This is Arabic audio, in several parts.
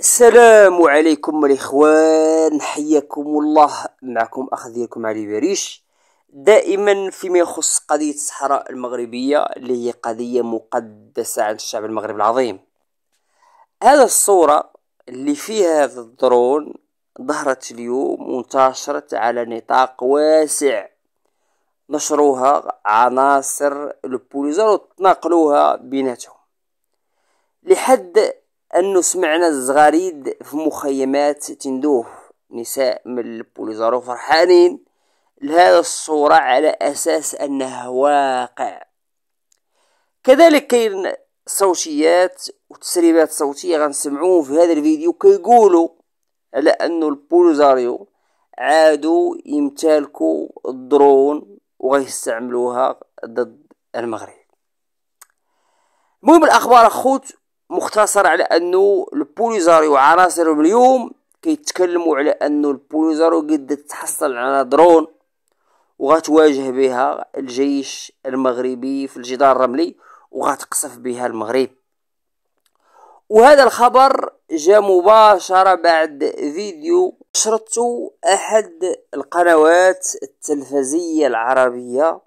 السلام عليكم الإخوان حياكم الله. معكم أخ ديالكم علي باريش. دائما فيما يخص قضية الصحراء المغربية اللي هي قضية مقدسة عند الشعب المغربي العظيم. هذا الصورة اللي فيها هذا الدرون ظهرت اليوم وانتشرت على نطاق واسع. نشروها عناصر البوليزار وتناقلوها بيناتهم. لحد انه سمعنا الزغاريد في مخيمات تندوف نساء من البوليزارو فرحانين. لهذا الصورة على أساس أنها واقع. كذلك كاين صوتيات وتسريبات صوتية غنسمعوهم في هذا الفيديو كيقولوا على انه البوليزاريو عادوا يمتلكوا الدرون وغيستعملوها ضد المغرب. المهم الأخبار أخوت مختصر على أنه البوليزاريو وعناصرهم اليوم كيتكلموا على أنه البوليزاريو قد تحصل على درون وغتواجه بها الجيش المغربي في الجدار الرملي وغتقصف بها المغرب. وهذا الخبر جاء مباشرة بعد فيديو نشرته أحد القنوات التلفزية العربية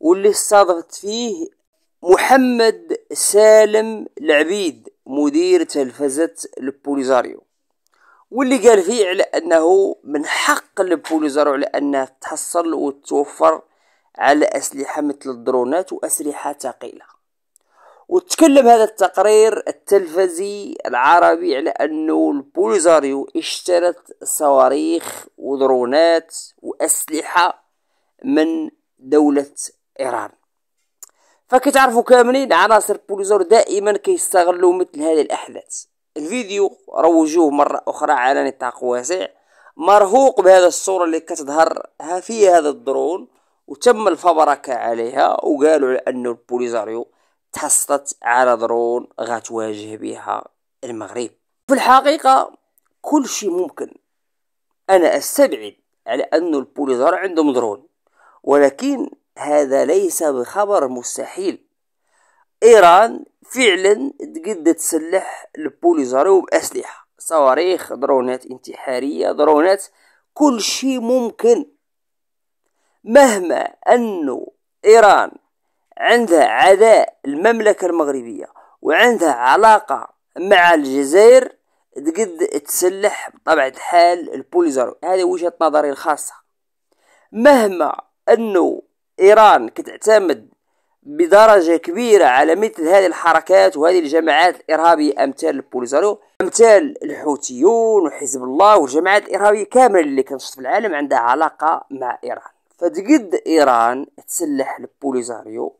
واللي استضفت فيه محمد سالم العبيد مدير تلفزة البوليزاريو. واللي قال فيه على أنه من حق البوليزاريو على انها تحصل وتوفر على أسلحة مثل الدرونات وأسلحة ثقيلة. وتكلم هذا التقرير التلفزي العربي على انه البوليزاريو اشترت صواريخ ودرونات وأسلحة من دولة إيران. فكتعرفوا كاملين عناصر البوليساريو دائما كيستغلوا مثل هذه الأحداث. الفيديو روجوه مرة أخرى على نطاق واسع مرفوق بهذا الصورة اللي كتظهر فيها هذا الدرون وتم الفبركة عليها وقالوا أنه البوليساريو تحصلت على درون غتواجه بها المغرب. في الحقيقة كل شيء ممكن. أنا أستبعد على أنه البوليزاريو عندهم درون ولكن هذا ليس بخبر مستحيل. إيران فعلا تقد تسلح البوليزاريو بأسلحة. صواريخ درونات انتحارية درونات كل شيء ممكن. مهما انه إيران عندها عداء المملكة المغربية وعندها علاقة مع الجزائر تقد تسلح بطبيعة الحال البوليزاريو. هذه وجهة نظري الخاصة. مهما انه إيران كتعتمد بدرجة كبيرة على مثل هذه الحركات وهذه الجماعات الإرهابية أمثال البوليزاريو أمثال الحوثيون وحزب الله والجماعات الإرهابية كاملة اللي كنشط في العالم عندها علاقة مع إيران. فتقد إيران تسلح البوليزاريو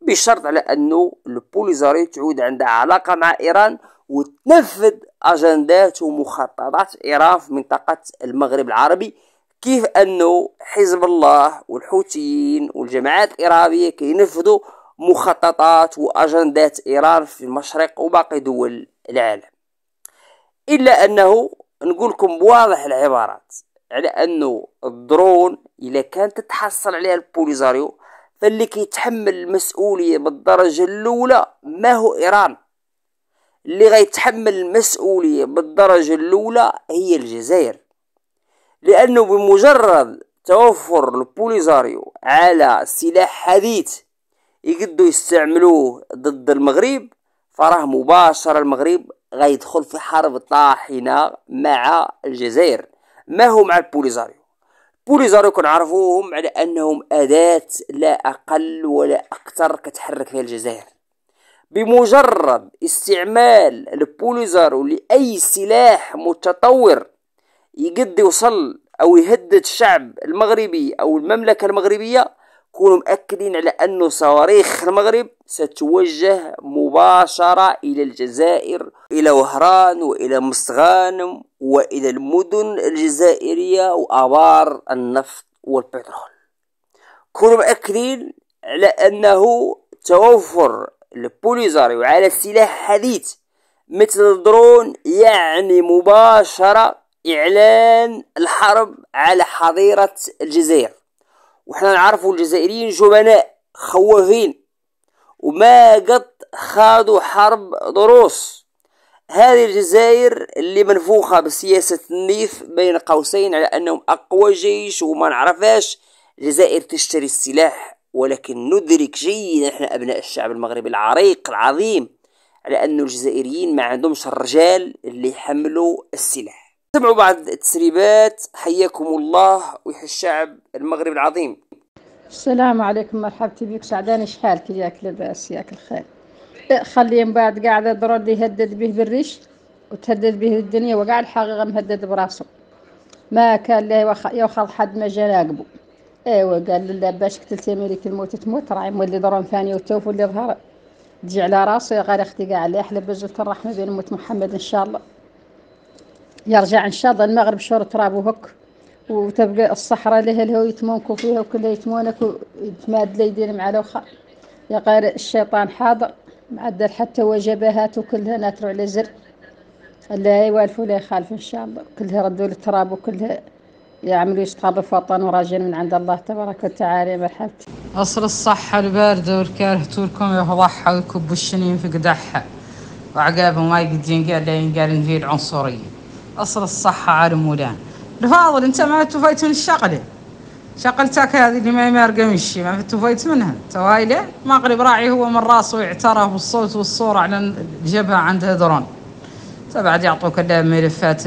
بشرط على أنه البوليزاريو تعود عندها علاقة مع إيران وتنفذ أجندات ومخططات إيران في منطقة المغرب العربي كيف أنه حزب الله والحوثيين والجماعات الإرهابية كينفذوا مخططات وأجندات ايران في المشرق وباقي دول العالم؟ إلا أنه نقول لكم بواضح العبارات على أنه الدرون اذا كانت تتحصل عليها البوليزاريو فاللي كيتحمل المسؤولية بالدرجة الأولى ما هو إيران. اللي غيتحمل المسؤولية بالدرجة الأولى هي الجزائر. لأنه بمجرد توفر البوليزاريو على سلاح حديث يقدروا يستعملوه ضد المغرب فراه مباشرة المغرب غيدخل في حرب طاحنة مع الجزائر. ما هو مع البوليزاريو؟ البوليزاريو كنعرفوهم على أنهم أداة لا أقل ولا أكثر كتحرك فيها الجزائر. بمجرد استعمال البوليزاريو لأي سلاح متطور يقد يوصل أو يهدد الشعب المغربي أو المملكة المغربية كونوا مأكدين على أنه صواريخ المغرب ستوجه مباشرة إلى الجزائر إلى وهران وإلى مستغانم وإلى المدن الجزائرية وآبار النفط والبترول. كونوا مأكدين على أنه توفر البوليزاريو على سلاح حديث مثل الدرون يعني مباشرة إعلان الحرب على حظيرة الجزائر. وحنا نعرفوا الجزائريين جبناء خوافين وما قد خاضوا حرب دروس هذه الجزائر اللي منفوخة بسياسة النيف بين قوسين على أنهم أقوى جيش وما نعرفاش الجزائر تشتري السلاح ولكن ندرك جيدا إحنا أبناء الشعب المغربي العريق العظيم على أن الجزائريين ما عندهمش الرجال اللي يحملوا السلاح. سمعوا بعض التسريبات. حياكم الله. ويحيي الشعب المغربي العظيم. السلام عليكم. مرحبتي بك. سعداني شحالك ياك لاباس؟ ياك الخير. خليه من بعد قاعد ضرر يهدد به بالريش وتهدد به الدنيا وقاع الحقيقة مهدد براسه. ما كان له ياخذ حد ما جا راقبه ايوا قال لا باش قتلت أمريكا الموت تموت. راهي مولي ضرر ثاني وتوف اللي ظهر. تجي على راسه غير أختي قاع أحلى بزلة الرحمة بين موت محمد إن شاء الله. يرجع إن شاء الله المغرب شهر تراب وهك وتبقى الصحراء لها الهو يتمونكو فيها وكلها يتمونك ويتماد ليدين مع الأخر. يا غير الشيطان حاضر. معدل حتى وجبهات وكلها ناترو على زر. لا يوالفوا لا يخالف إن شاء الله. كلها ردوا للتراب وكلها يعملوا يشتغلوا في وطن وراجل من عند الله تبارك وتعالى. مرحبتي. أصل الصحة الباردة والكاره توركم يفضحها ويكبوا الشنين في قدحها. وعقابهم ما يقدين قال قال نجي العنصرية أصل الصحة على مولان. الفاضل أنت ما توفيت من الشغلة. شغلتك هذه اللي ما يمارق مشي ما توفيت منها. توايلة مغرب راعي هو من راسه يعترف بالصوت والصورة على الجبهة عند هذرون تبعد يعطوك ملفات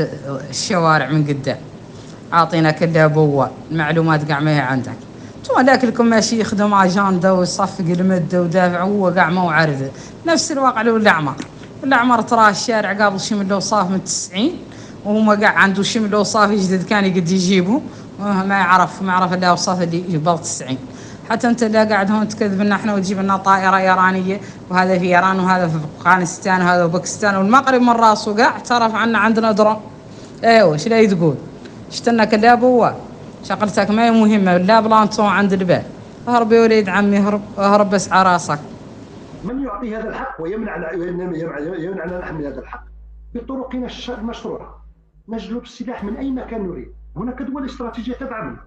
الشوارع من قدام عاطينا كلها بوا المعلومات قاع ما هي عندك. تو هذاك لكم ماشي يخدم اجنده ويصفق المده ودافع هو قاع ما وعرضه نفس الواقع لو الاعمار الاعمار تراه الشارع قابل شي من الاوصاف من 90 وهما كاع عنده شمل وصافي جدد كان يقد يجيبه ما يعرف ما يعرف إلا اوصاف اللي قبل 90 حتى أنت لا قاعد هون تكذب لنا إحنا وتجيب لنا طائرة إيرانية وهذا في إيران وهذا في أفغانستان وهذا في باكستان والمغرب من راسه كاع اعترف عنا عندنا درون ايوا إيش لا تقول شتنا لا بوا شغلتك ما هي مهمة لا بلانتون عند البال اهرب يا وليد عمي اهرب اهرب بس على راسك. من يعطي هذا الحق ويمنعنا يمنعنا نحن من هذا الحق؟ بطرقنا المشروعه نجلب السلاح من أي مكان نريد. هناك دول استراتيجية تدعمنا.